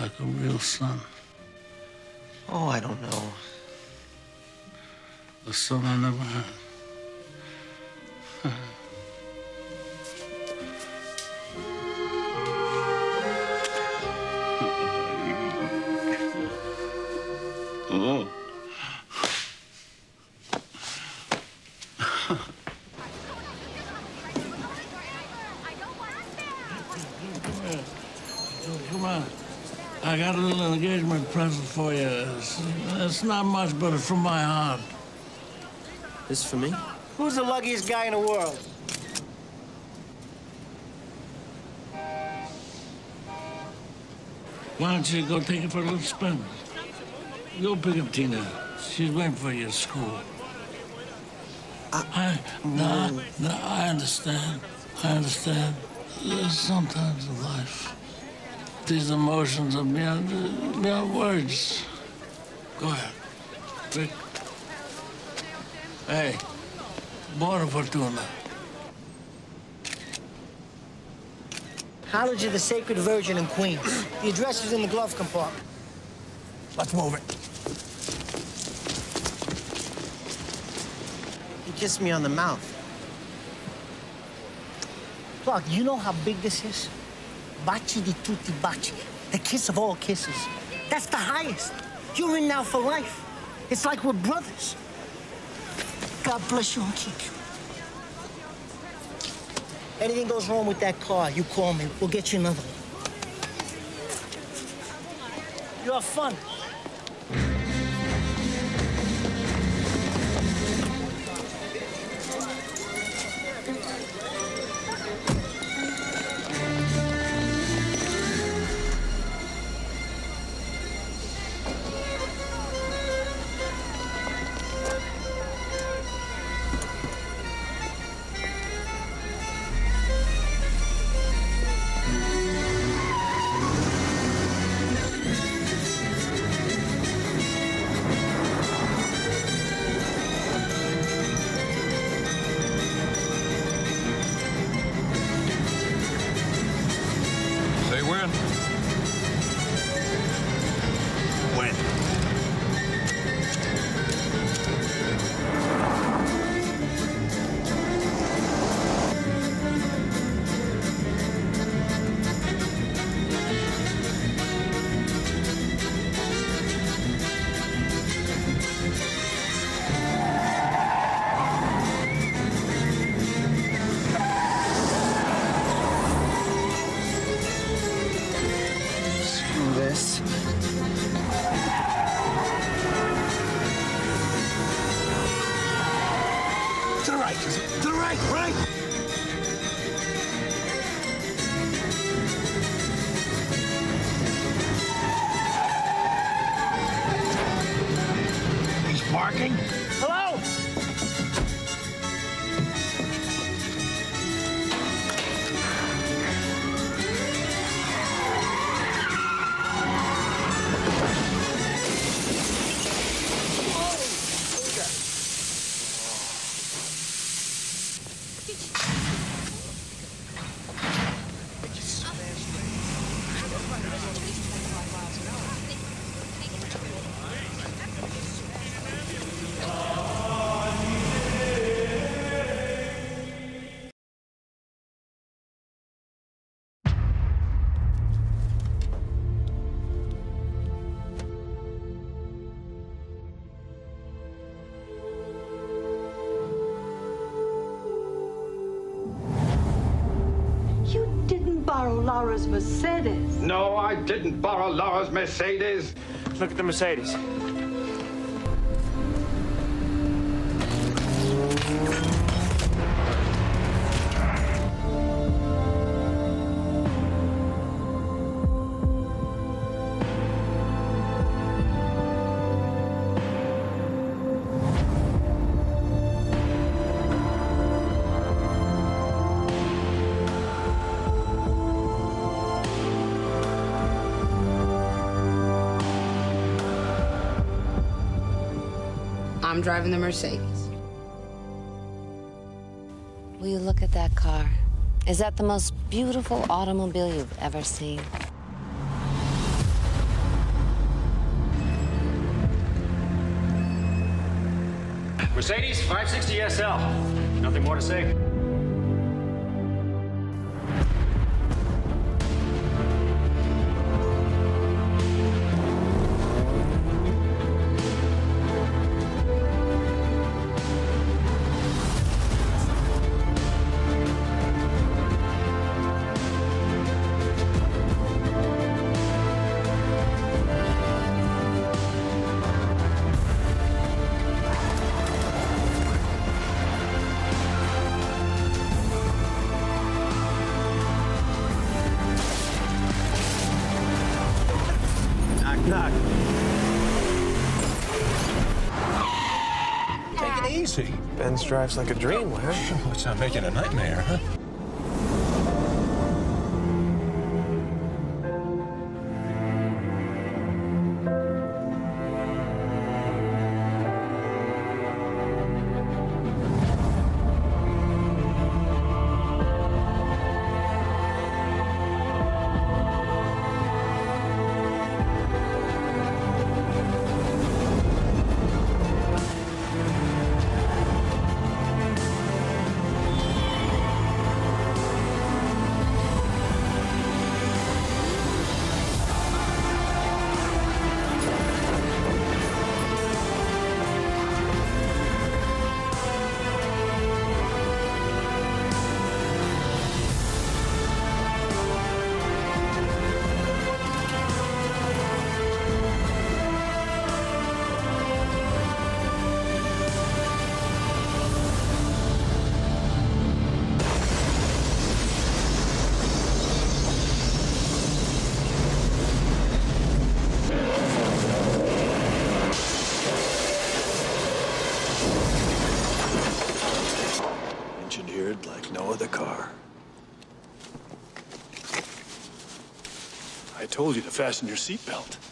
like a real son. Oh, I don't know. A son I never had. I got a little engagement present for you. It's, it's not much, but it's from my heart. This is for me? Who's the luckiest guy in the world? Why don't you go take it for a little spin? Go pick up Tina. She's waiting for you at school. Uh, I, no, no, I understand. I understand. There's sometimes in life, these emotions uh, are beyond, beyond words. Go ahead. Rick. Hey, buona fortuna. College of the Sacred Virgin in Queens. The address is in the glove compartment. Let's move it. He kissed me on the mouth. Clark, you know how big this is? Baci di tutti baci. The kiss of all kisses. That's the highest. You're in now for life. It's like we're brothers. God bless you and keep you. Anything goes wrong with that car, you call me. We'll get you another one. You have fun. To the right. To the right, right. He's Laura's Mercedes. No, I didn't borrow Laura's Mercedes. Look at the Mercedes. I'm driving the Mercedes. Will you look at that car? Is that the most beautiful automobile you've ever seen? Mercedes 560 SL. Nothing more to say. Knock, knock. Take it easy. Benz drives like a dream, Larry. It's not making a nightmare, huh? Car. I told you to fasten your seatbelt.